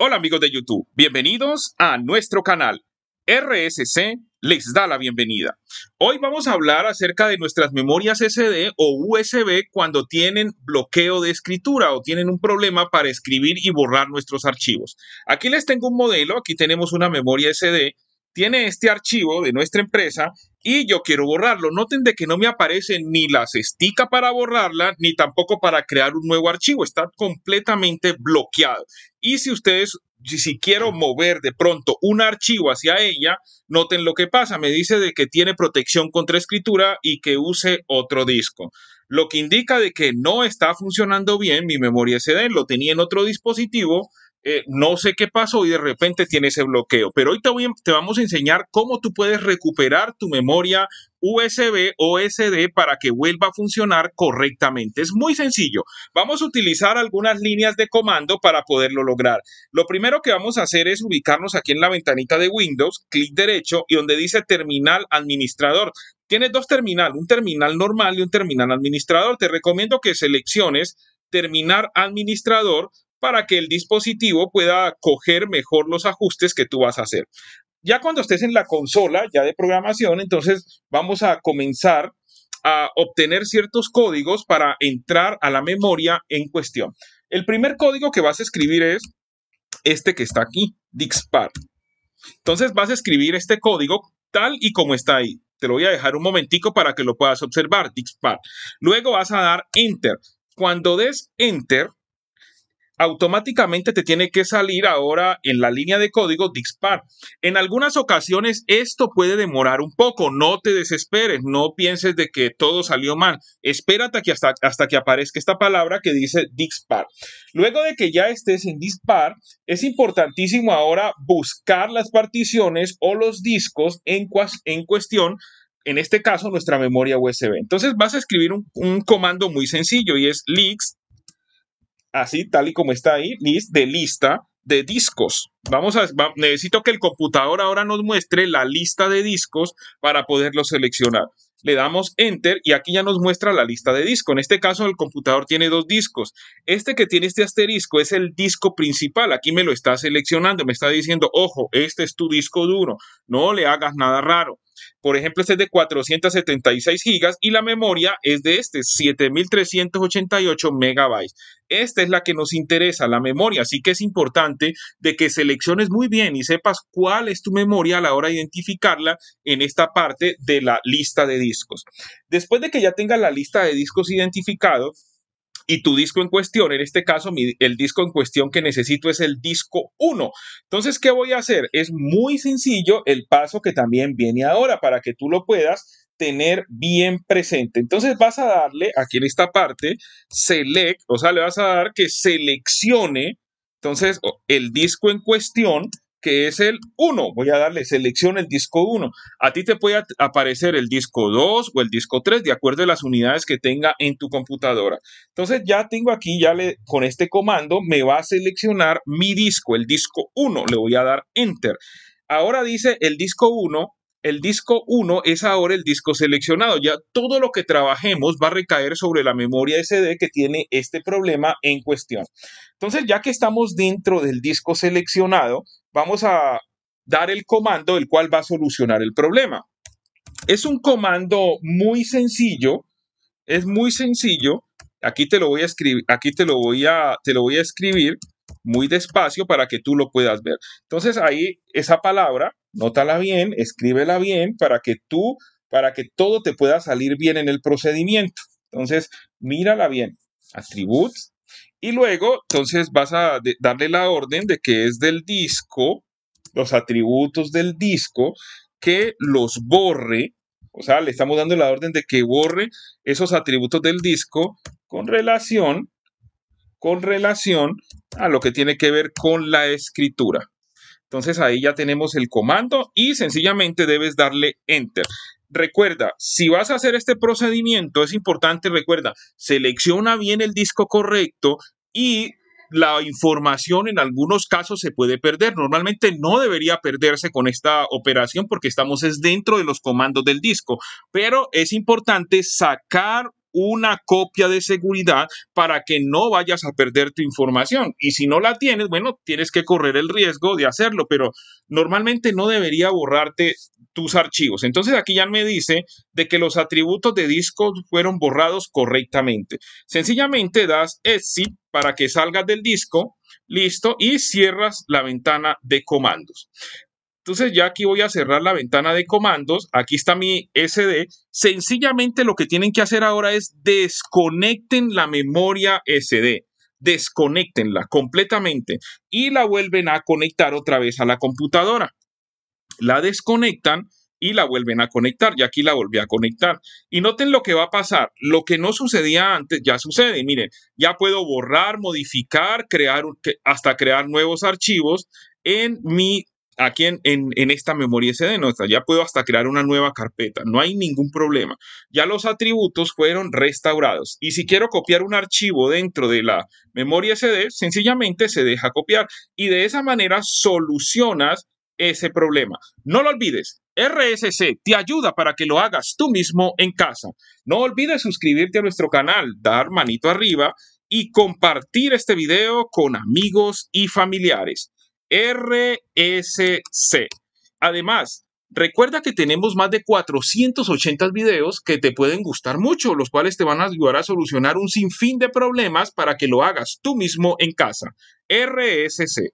Hola amigos de YouTube, bienvenidos a nuestro canal. RSC les da la bienvenida. Hoy vamos a hablar acerca de nuestras memorias SD o USB cuando tienen bloqueo de escritura o tienen un problema para escribir y borrar nuestros archivos. Aquí les tengo un modelo, aquí tenemos una memoria SD tiene este archivo de nuestra empresa y yo quiero borrarlo. Noten de que no me aparece ni la cestica para borrarla, ni tampoco para crear un nuevo archivo. Está completamente bloqueado. Y si ustedes, si quiero mover de pronto un archivo hacia ella, noten lo que pasa. Me dice de que tiene protección contra escritura y que use otro disco. Lo que indica de que no está funcionando bien mi memoria SD. Lo tenía en otro dispositivo eh, no sé qué pasó y de repente tiene ese bloqueo. Pero hoy te, te vamos a enseñar cómo tú puedes recuperar tu memoria USB o SD para que vuelva a funcionar correctamente. Es muy sencillo. Vamos a utilizar algunas líneas de comando para poderlo lograr. Lo primero que vamos a hacer es ubicarnos aquí en la ventanita de Windows, clic derecho y donde dice terminal administrador. Tienes dos terminales, un terminal normal y un terminal administrador. Te recomiendo que selecciones terminar administrador para que el dispositivo pueda coger mejor los ajustes que tú vas a hacer. Ya cuando estés en la consola ya de programación, entonces vamos a comenzar a obtener ciertos códigos para entrar a la memoria en cuestión. El primer código que vas a escribir es este que está aquí, Dixpar. Entonces vas a escribir este código tal y como está ahí. Te lo voy a dejar un momentico para que lo puedas observar, Dixpar. Luego vas a dar Enter. Cuando des Enter, automáticamente te tiene que salir ahora en la línea de código dispar. En algunas ocasiones esto puede demorar un poco, no te desesperes, no pienses de que todo salió mal. Espérate que hasta, que aparezca esta palabra que dice dispar. Luego de que ya estés en dispar, es importantísimo ahora buscar las particiones o los discos en, en cuestión en este caso nuestra memoria USB. Entonces vas a escribir un, un comando muy sencillo y es lix así tal y como está ahí, de lista de discos. Vamos a, necesito que el computador ahora nos muestre la lista de discos para poderlo seleccionar. Le damos enter y aquí ya nos muestra la lista de discos. En este caso el computador tiene dos discos. Este que tiene este asterisco es el disco principal. Aquí me lo está seleccionando, me está diciendo, ojo, este es tu disco duro. No le hagas nada raro. Por ejemplo, este es de 476 gigas y la memoria es de este, 7388 megabytes. Esta es la que nos interesa, la memoria, así que es importante de que selecciones muy bien y sepas cuál es tu memoria a la hora de identificarla en esta parte de la lista de discos. Después de que ya tengas la lista de discos identificado, y tu disco en cuestión, en este caso el disco en cuestión que necesito es el disco 1. Entonces, ¿qué voy a hacer? Es muy sencillo el paso que también viene ahora para que tú lo puedas tener bien presente. Entonces vas a darle aquí en esta parte, select, o sea, le vas a dar que seleccione, entonces, el disco en cuestión que es el 1. Voy a darle selección el disco 1. A ti te puede aparecer el disco 2 o el disco 3 de acuerdo a las unidades que tenga en tu computadora. Entonces ya tengo aquí, ya le, con este comando me va a seleccionar mi disco, el disco 1. Le voy a dar enter. Ahora dice el disco 1 el disco 1 es ahora el disco seleccionado. Ya todo lo que trabajemos va a recaer sobre la memoria SD que tiene este problema en cuestión. Entonces, ya que estamos dentro del disco seleccionado, vamos a dar el comando el cual va a solucionar el problema. Es un comando muy sencillo, es muy sencillo. Aquí te lo voy a escribir, aquí te lo voy a, te lo voy a escribir muy despacio para que tú lo puedas ver. Entonces ahí esa palabra, nótala bien, escríbela bien para que tú, para que todo te pueda salir bien en el procedimiento. Entonces, mírala bien. Attributes. Y luego, entonces vas a darle la orden de que es del disco, los atributos del disco, que los borre. O sea, le estamos dando la orden de que borre esos atributos del disco con relación con relación a lo que tiene que ver con la escritura. Entonces ahí ya tenemos el comando y sencillamente debes darle enter. Recuerda, si vas a hacer este procedimiento, es importante, recuerda, selecciona bien el disco correcto y la información en algunos casos se puede perder. Normalmente no debería perderse con esta operación porque estamos es dentro de los comandos del disco, pero es importante sacar una copia de seguridad para que no vayas a perder tu información. Y si no la tienes, bueno, tienes que correr el riesgo de hacerlo, pero normalmente no debería borrarte tus archivos. Entonces aquí ya me dice de que los atributos de disco fueron borrados correctamente. Sencillamente das exit para que salgas del disco, listo, y cierras la ventana de comandos. Entonces ya aquí voy a cerrar la ventana de comandos. Aquí está mi SD. Sencillamente lo que tienen que hacer ahora es desconecten la memoria SD. Desconectenla completamente y la vuelven a conectar otra vez a la computadora. La desconectan y la vuelven a conectar. Y aquí la volví a conectar. Y noten lo que va a pasar. Lo que no sucedía antes ya sucede. Miren, ya puedo borrar, modificar, crear, hasta crear nuevos archivos en mi aquí en, en, esta memoria SD nuestra. Ya puedo hasta crear una nueva carpeta. No hay ningún problema. Ya los atributos fueron restaurados. Y si quiero copiar un archivo dentro de la memoria SD, sencillamente se deja copiar. Y de esa manera solucionas ese problema. No lo olvides. RSC te ayuda para que lo hagas tú mismo en casa. No olvides suscribirte a nuestro canal, dar manito arriba y compartir este video con amigos y familiares. RSC. Además, recuerda que tenemos más de 480 videos que te pueden gustar mucho, los cuales te van a ayudar a solucionar un sinfín de problemas para que lo hagas tú mismo en casa. RSC.